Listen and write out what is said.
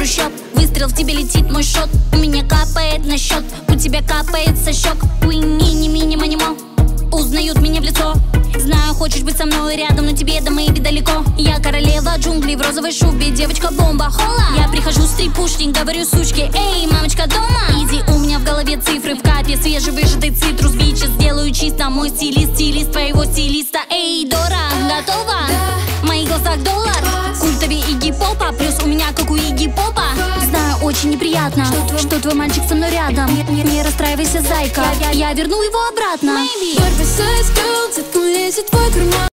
трущоб. Выстрел в тебе летит мой шот. У меня капает на счет. У тебя капает со щек. Уини, не мини, манимо Узнают меня в лицо. Знаю, хочешь быть со мной рядом, но тебе до моей далеко. Я королева джунглей в розовой шубе, девочка-бомба, хола. Я прихожу с трипушник, говорю сучке, эй, мамочка дома. Иди, у меня в голове цифры в капе, свежевыжатый цитрус бича Сделаю чисто мой стилист, стилист твоего стилиста меня как у Игги Попа. Знаю, очень неприятно, что твой, что твой мальчик со мной рядом. Не, не, не расстраивайся, зайка, я, я верну его обратно. Girl, цепь лезет твой карман